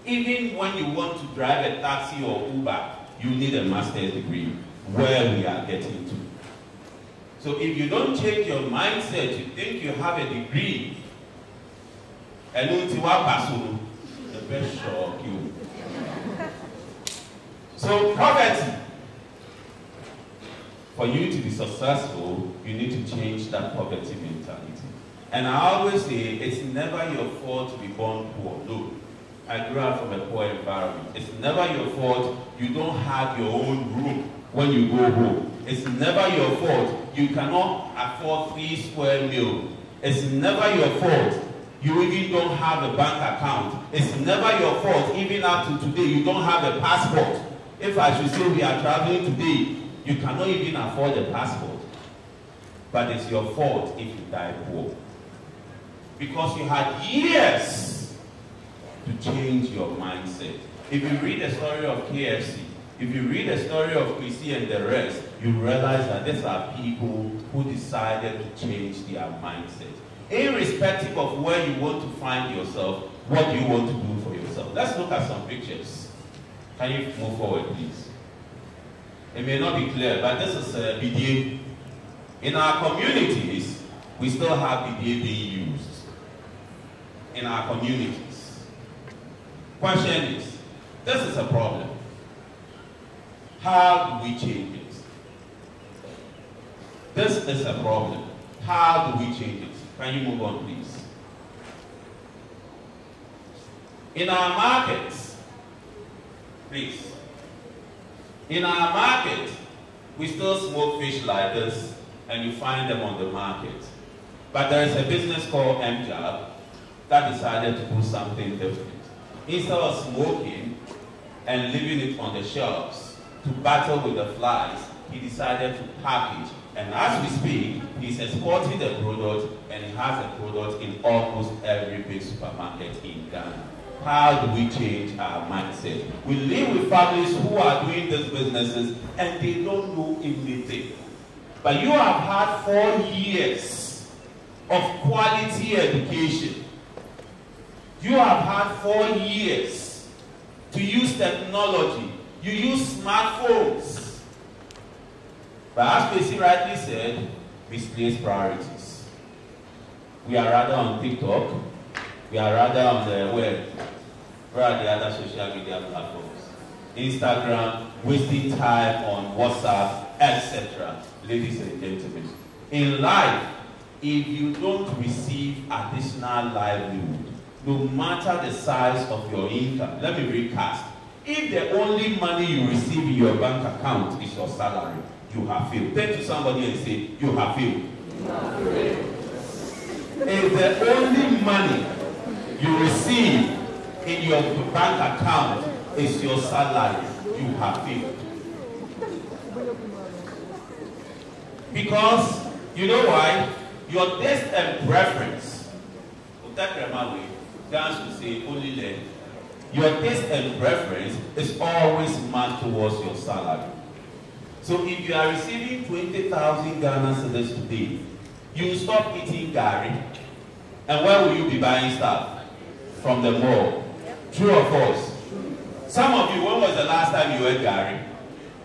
even when you want to drive a taxi or Uber, you need a master's degree, where we are getting to. So if you don't change your mindset, you think you have a degree, and the best shock you. So poverty. For you to be successful, you need to change that poverty mentality. And I always say, it's never your fault to be born poor. Look, I grew up from a poor environment. It's never your fault you don't have your own room when you go home. It's never your fault you cannot afford three square meal. It's never your fault you even don't have a bank account. It's never your fault even up to today you don't have a passport. If I should say we are traveling today, you cannot even afford a passport. But it's your fault if you die poor. Because you had years to change your mindset. If you read the story of KFC, if you read the story of Chrissy and the rest, you realize that these are people who decided to change their mindset. Irrespective of where you want to find yourself, what you want to do for yourself? Let's look at some pictures. Can you move forward, please? It may not be clear, but this is uh, BDA. In our communities, we still have BDA being used. In our communities. Question is, this is a problem. How do we change it? This is a problem. How do we change it? Can you move on, please? In our markets, please. In our market, we still smoke fish like this, and you find them on the market. But there is a business called MJAB that decided to do something different. Instead of smoking and leaving it on the shelves to battle with the flies, he decided to package. And as we speak, he's exporting the product and he has a product in almost every big supermarket in Ghana. How do we change our mindset? We live with families who are doing these businesses and they don't know anything. But you have had four years of quality education. You have had four years to use technology. You use smartphones. But as Tracy rightly said, misplaced priorities. We are rather on TikTok. We are rather on the web. Where are the other social media platforms? Instagram, wasting time on WhatsApp, etc. Ladies and gentlemen, in life, if you don't receive additional livelihood, no matter the size of your income, let me recast. If the only money you receive in your bank account is your salary, you have failed. Turn to somebody and say, you have failed. If the only money you receive in your bank account is your salary, you have failed. Because, you know why? Your taste and preference, dance will say only learn. Your taste and preference is always marked towards your salary. So if you are receiving 20,000 Ghana cedis today, you stop eating gari, and where will you be buying stuff? From the mall. True or false? Some of you, when was the last time you ate gari?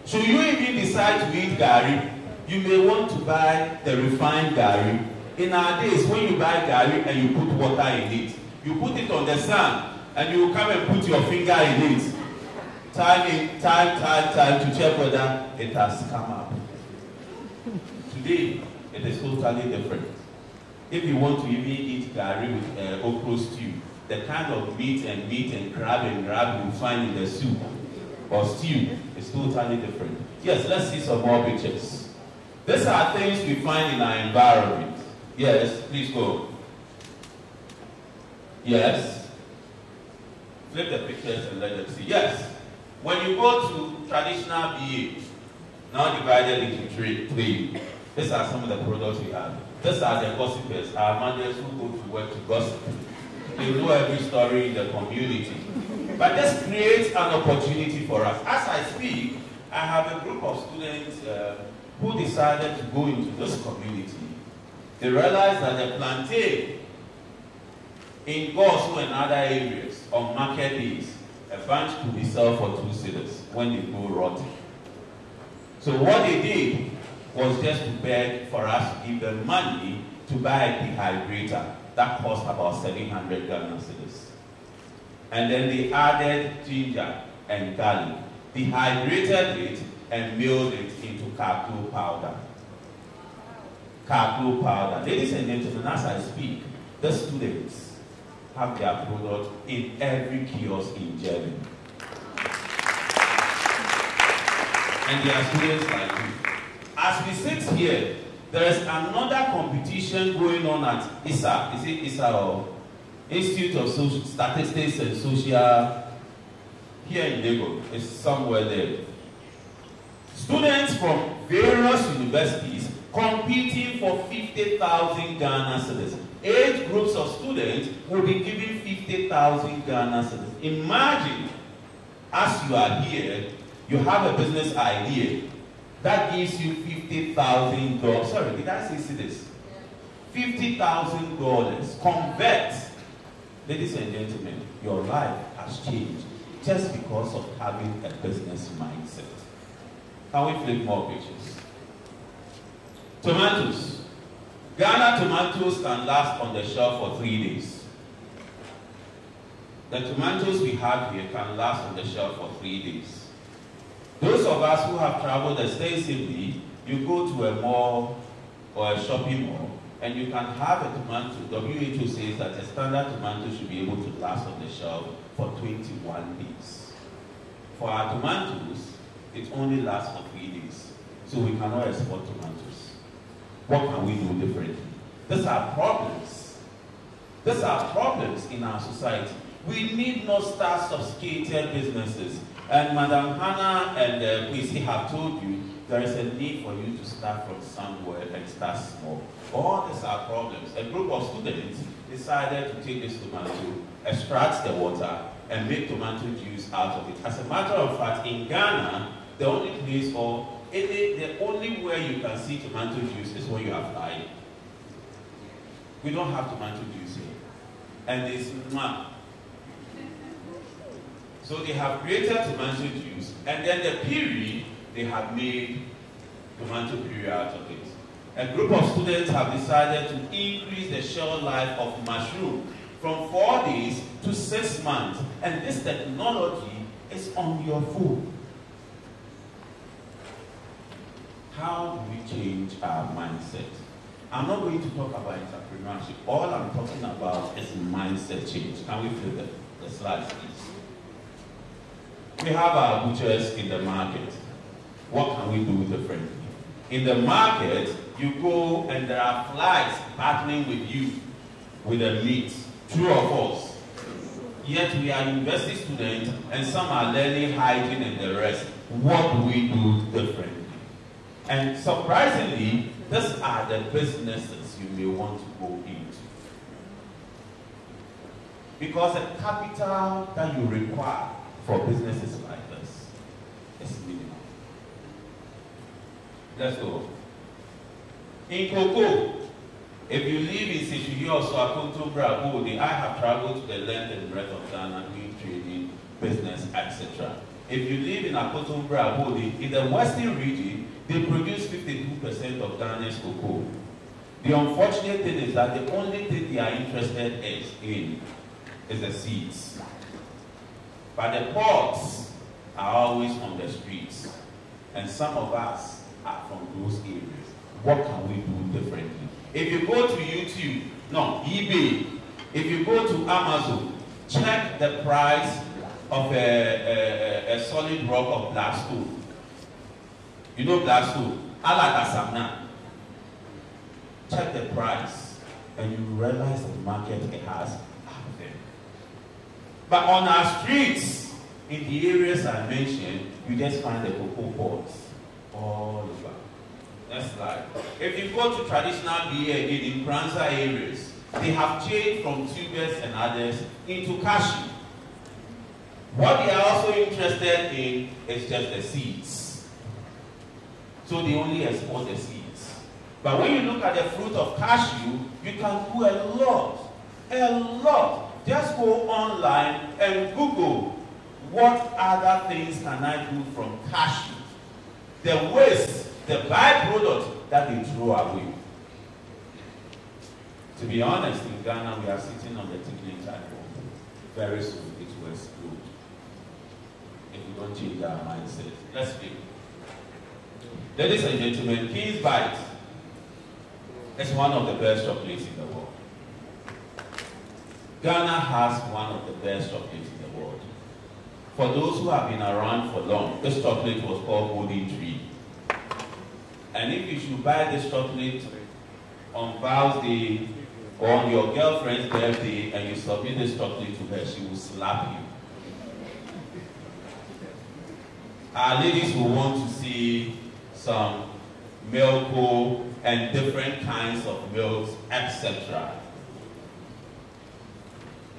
Should you even decide to eat gari, you may want to buy the refined gari. In our days, when you buy gari and you put water in it, you put it on the sand and you come and put your finger in it. Time, in, time, time, time to check whether it has come up. Today, it is totally different. If you want to even eat gari with uh, okra stew, the kind of meat and meat and crab and crab you find in the soup or stew is totally different. Yes, let's see some more pictures. These are things we find in our environment. Yes, please go. Yes. Flip the pictures and let them see. Yes. When you go to traditional BA, now divided into three, three, these are some of the products we have. These are the gossipers, our managers who go to work to gossip. They know every story in the community. But this creates an opportunity for us. As I speak, I have a group of students uh, who decided to go into this community. They realized that the plantain in Gosu and other areas on market days, a bunch could be sold for two cedis when they go rotten. So what they did was just to beg for us to give them money to buy a dehydrator that cost about 700 Ghana cedis. And then they added ginger and garlic, dehydrated it, and milled it into kaklo powder. Kaklo powder. Ladies and gentlemen, as I speak, the students have their product in every kiosk in Germany. And there are students like you. As we sit here, there is another competition going on at ISA. Is it ISA or Institute of Social Statistics and Social here in Lagos? It's somewhere there. Students from various universities competing for 50,000 Ghana cedis. Eight groups of students will be given 50,000 Ghana cedis. Imagine as you are here, you have a business idea that gives you $50,000. Sorry, did I say this? $50,000. Convert. Ladies and gentlemen, your life has changed just because of having a business mindset. Can we flip more pictures? Tomatoes. Ghana tomatoes can last on the shelf for three days. The tomatoes we have here can last on the shelf for three days. Those of us who have traveled extensively, you go to a mall or a shopping mall, and you can have a tomato. WHO says that a standard tomato should be able to last on the shelf for 21 days. For our tomatoes, it only lasts for three days. So we cannot export tomatoes. What can we do differently? These are problems. These are problems in our society. We need not start sophisticated businesses. And Madam Hannah and uh, Kwesi have told you there is a need for you to start from somewhere and start small. All these are problems. A group of students decided to take this tomato, extract the water, and make tomato juice out of it. As a matter of fact, in Ghana, the only place or any, the only way you can see tomato juice is when you are flying. We don't have tomato juice here. And it's not. So they have created tomato juice, and then the period, they have made tomato puree out of it. A group of students have decided to increase the shelf life of mushroom from four days to six months. And this technology is on your phone. How do we change our mindset? I'm not going to talk about entrepreneurship. All I'm talking about is mindset change. Can we flip the, the slides, please? We have our butchers in the market. What can we do differently? In the market, you go and there are flies battling with you with the meat. True or false? Yet we are university students and some are learning hygiene and the rest. What do we do differently? And surprisingly, these are the businesses you may want to go into. Because the capital that you require for businesses like this is minimal. Let's go. In cocoa, if you live in Sishuyi or Swakoto, Brabode, I have traveled to the length and breadth of Ghana doing trading, business, etc. If you live in Akoto, Brabode, in the western region, they produce 52% of Ghana's cocoa. The unfortunate thing is that the only thing they are interested in is the seeds. But the ports are always on the streets. And some of us are from those areas. What can we do differently? If you go to YouTube, no, eBay, if you go to Amazon, check the price of a, a, a solid rock of black. You know black stone? Alagasamna. Check the price and you realize that the market has out there. But on our streets, in the areas I mentioned, you just find the cocoa pods all over. Next slide. If you go to traditional beer in Kranza areas, they have changed from tubers and others into cashew. What they are also interested in is just the seeds. So they only export the seeds. But when you look at the fruit of cashew, you can do a lot. A lot. Just go online and Google what other things can I do from cashew. The waste, the byproduct that they throw away. To be honest, in Ghana, we are sitting on the time bomb. Very soon it will explode. If we don't change our mindset. Let's speak. Ladies and gentlemen, King's Bite is one of the best chocolates in the world. Ghana has one of the best chocolates in the world. For those who have been around for long, this chocolate was called Golden Tree. And if you should buy this chocolate on Val's Day or on your girlfriend's birthday and you submit this chocolate to her, she will slap you. Our ladies will want to see some milk and different kinds of milks, etc.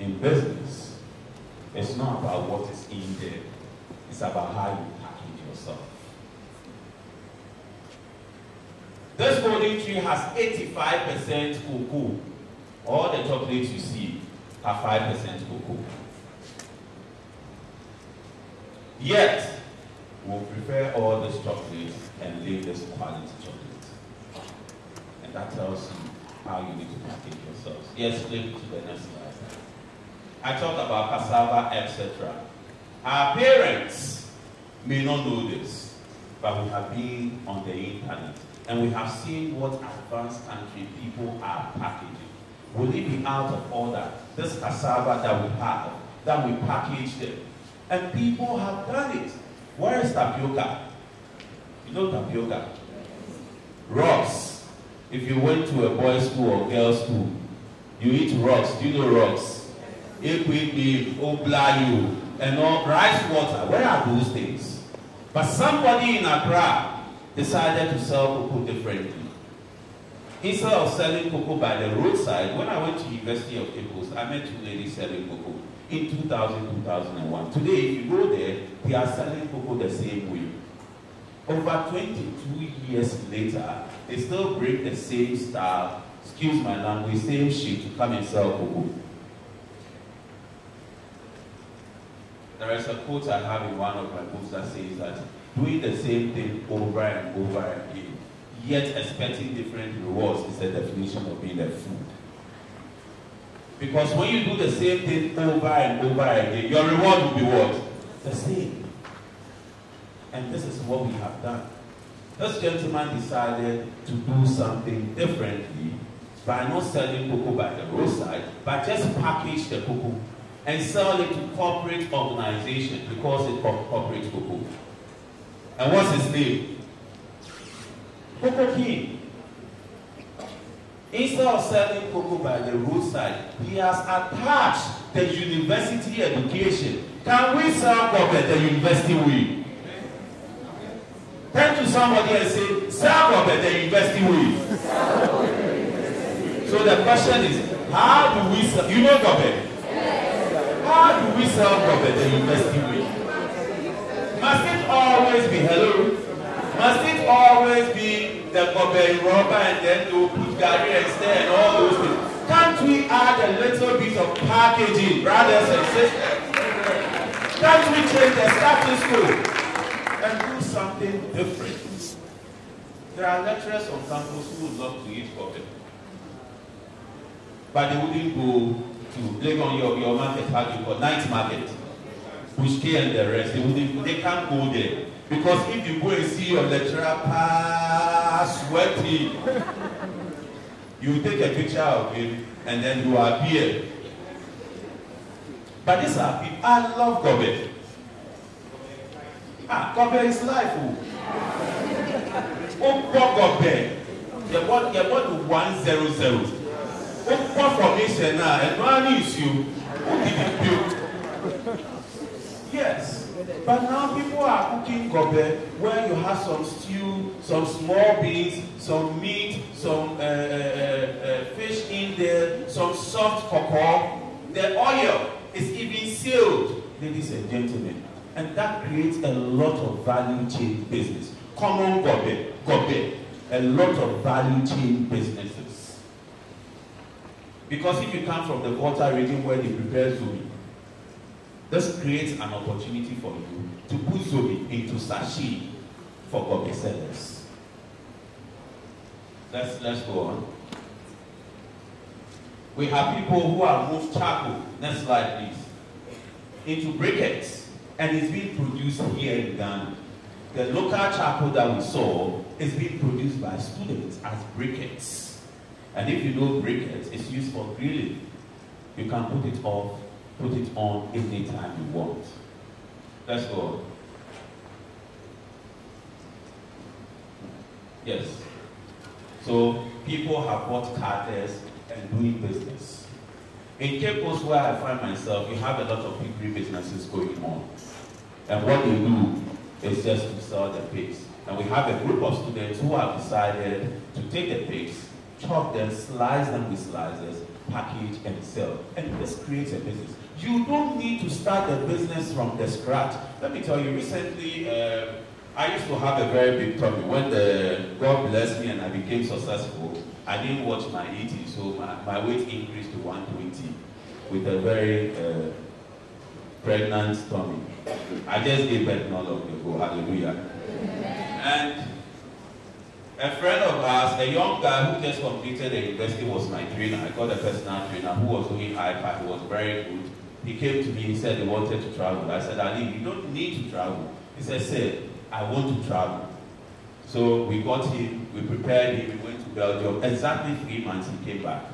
In business, it's not about what is in there. It's about how you package yourself. This golden tree has 85% cocoa. All the chocolates you see have 5% cocoa. Yet, we'll prepare all this chocolate and leave this quality chocolate. And that tells you how you need to package yourselves. Yes, flip to the next slide. I talked about cassava, etc. Our parents may not know this, but we have been on the internet and we have seen what advanced country people are packaging. Will it be out of order? This cassava that we have, that we packaged it. And people have done it. Where is tapioca? You know tapioca? Rocks. If you went to a boys' school or girls' school, you eat rocks. Do you know rocks? Equity, oblayu, and all rice water. Where are those things? But somebody in Accra decided to sell cocoa differently. Instead of selling cocoa by the roadside, when I went to University of Coast, I met two ladies selling cocoa in 2000, 2001. Today, if you go there, they are selling cocoa the same way. Over 22 years later, they still bring the same style, excuse my language, same shit to come and sell cocoa. There is a quote I have in one of my books that says that doing the same thing over and over again, yet expecting different rewards is the definition of being a fool. Because when you do the same thing over and over again, your reward will be what? The same. And this is what we have done. This gentleman decided to do something differently by not selling cocoa by the roadside, but just package the cocoa and sell it to corporate organizations because it corporate cocoa. And what's his name? Koko King. Instead of selling cocoa by the roadside, he has attached the university education. Can we sell cocoa the university way? Turn to somebody and say, sell cocoa the university way. so the question is, how do we sell? You know cocoa? How do we sell cocoa the university way? Must it always be hello? Must it always be the rubber and then you put Gary and stay and all those things? Can't we add a little bit of packaging, brothers and sisters? Can't we change the status quo and do something different? There are lecturers on campus who would love to eat Kobe. But they wouldn't go to Legon, your, your market, how do night market, Bush K and the rest. They, wouldn't, they can't go there. Because if you go and see your lecturer pass sweating, you take a picture of him and then you appear. But these are people, I love Gobe. Ah, Gobe is life. Oh, Gobe. The one, the one zero zero. Oh, what formation now? And one issue. Who did it build? Yes. But now people are cooking gobe where you have some stew, some small beans, some meat, some uh, uh, uh, fish in there, some soft cocoa. The oil is even sealed, ladies and gentlemen. And that creates a lot of value chain business. Common gobe, gobe, a lot of value chain businesses. Because if you come from the water region where they prepare zobi, this creates an opportunity for you to put zobi into sashimi for gobe sellers. Let's, let's go on. We have people who have moved charcoal, next slide please, into briquettes and it's being produced here in Ghana. The local charcoal that we saw is being produced by students as briquettes. And if you know briquettes, it's used for grilling. You can put it off, put it on anytime you want. Let's go. Yes. So people have bought carters and doing business. In Cape Coast, where I find myself, you have a lot of piggery businesses going on. And what they do is just to sell the pigs. And we have a group of students who have decided to take the pigs, chop them, slice them with slicers, package, and sell. And this creates a business. You don't need to start a business from the scratch. Let me tell you, recently, uh, I used to have a very big tummy. When the God blessed me and I became successful, I didn't watch my eating, so my, my weight increased to 120 with a very uh, pregnant tummy. I just gave birth not long ago, hallelujah. And a friend of ours, a young guy who just completed the university was my trainer. I got a personal trainer who was doing iPad, he was very good. He came to me, he said he wanted to travel. I said, Ali, you don't need to travel. He said, Sir, I want to travel. So we got him, we prepared him, we went to Belgium. Exactly three months he came back.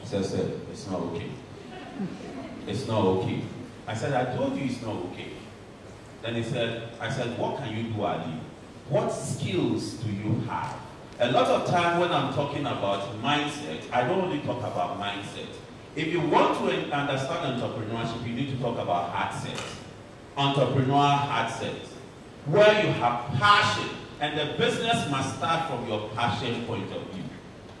He said, Sir, it's not okay. It's not okay. I said, I told you it's not okay. Then he said, I said, what can you do, Ali? What skills do you have? A lot of time when I'm talking about mindset, I don't only talk about mindset. If you want to understand entrepreneurship, you need to talk about set. Entrepreneurial set. Where you have passion, and the business must start from your passion point of view.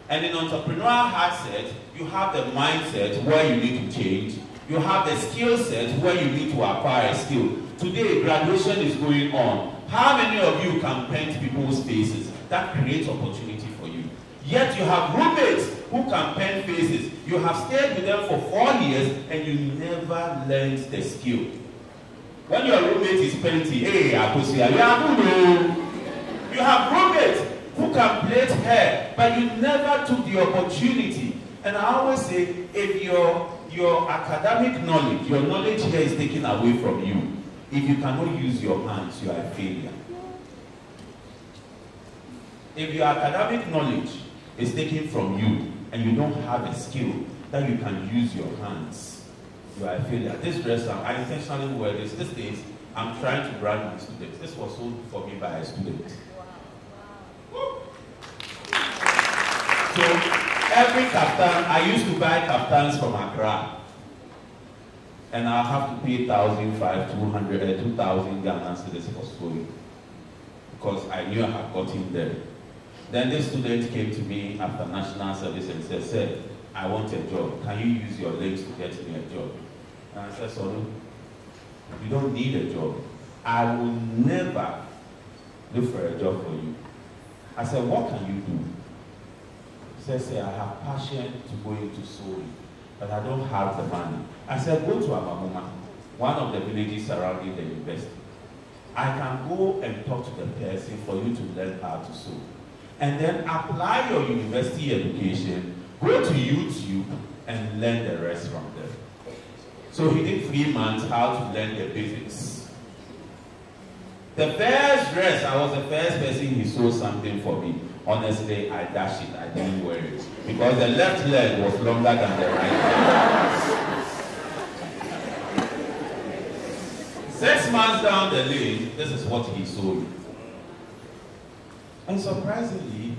And in entrepreneurial set, you have the mindset where you need to change. You have the skill set where you need to acquire a skill. Today, graduation is going on. How many of you can paint people's faces? That creates opportunity. Yet you have roommates who can paint faces. You have stayed with them for four years and you never learned the skill. When your roommate is painting, hey, Akosua, you good. You have roommates who can plait hair, but you never took the opportunity. And I always say, if your your academic knowledge, your knowledge here is taken away from you, if you cannot use your hands, you are a failure. If your academic knowledge is taken from you and you don't have a skill that you can use your hands, you are a failure. This dress, I'm intentionally wear this. These days, I'm trying to brand my students. This was sold for me by a student. So every kaftan, I used to buy kaftans from Accra. And I have to pay 1,500, 200, uh, 2,000 Ghana cedis for schooling. Because I knew I had gotten there. Then this student came to me after national service and said, Sir, I want a job. Can you use your legs to get me a job? And I said, sorry, you don't need a job. I will never look for a job for you. I said, what can you do? He said, say, I have passion to go into sewing, but I don't have the money. I said, go to Amamoma, one of the villages surrounding the university. I can go and talk to the person for you to learn how to sew. And then apply your university education, go to YouTube and learn the rest from there. So he did three months how to learn the basics. The first dress, I was the first person he sewed something for me. Honestly, I dashed it, I didn't wear it. Because the left leg was longer than the right leg. Six months down the lane, this is what he sold. And surprisingly,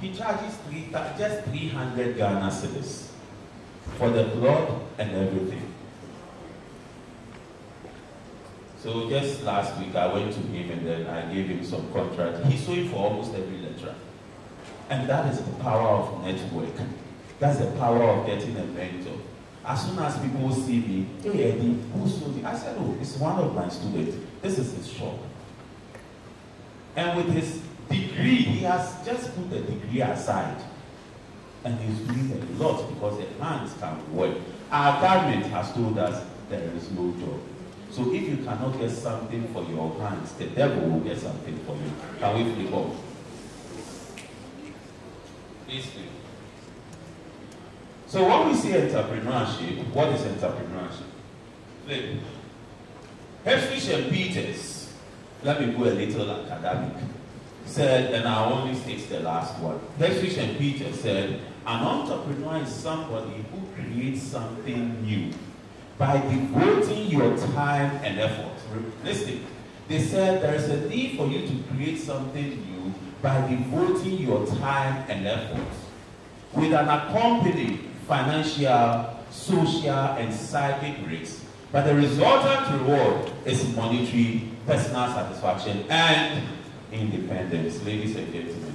he charges three, just 300 Ghana cedis for the blood and everything. So just last week I went to him and then I gave him some contract. He's sewing for almost every lecturer. And that is the power of network. That's the power of getting a mentor. As soon as people see me, hey Eddie, who sold it? I said, oh, it's one of my students. This is his shop. And with his degree, he has just put the degree aside. And he's doing a lot because the hands can work. Our government has told us there is no job. So if you cannot get something for your hands, the devil will get something for you. Can we flip off? Please flip. So when we say entrepreneurship, what is entrepreneurship? Flip. Hisrich and Peters, let me go a little academic, said, and I only state the last one. Hisrich and Peters said, an entrepreneur is somebody who creates something new by devoting your time and effort. Listen, they said there is a need for you to create something new by devoting your time and effort with an accompanying financial, social, and psychic risk. But the resultant reward is monetary, personal satisfaction, and independence. Ladies and gentlemen.